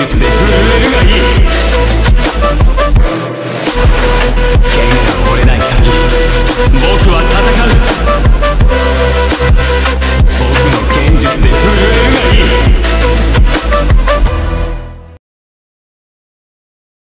術で震えるがいい。剣が折れない限り。僕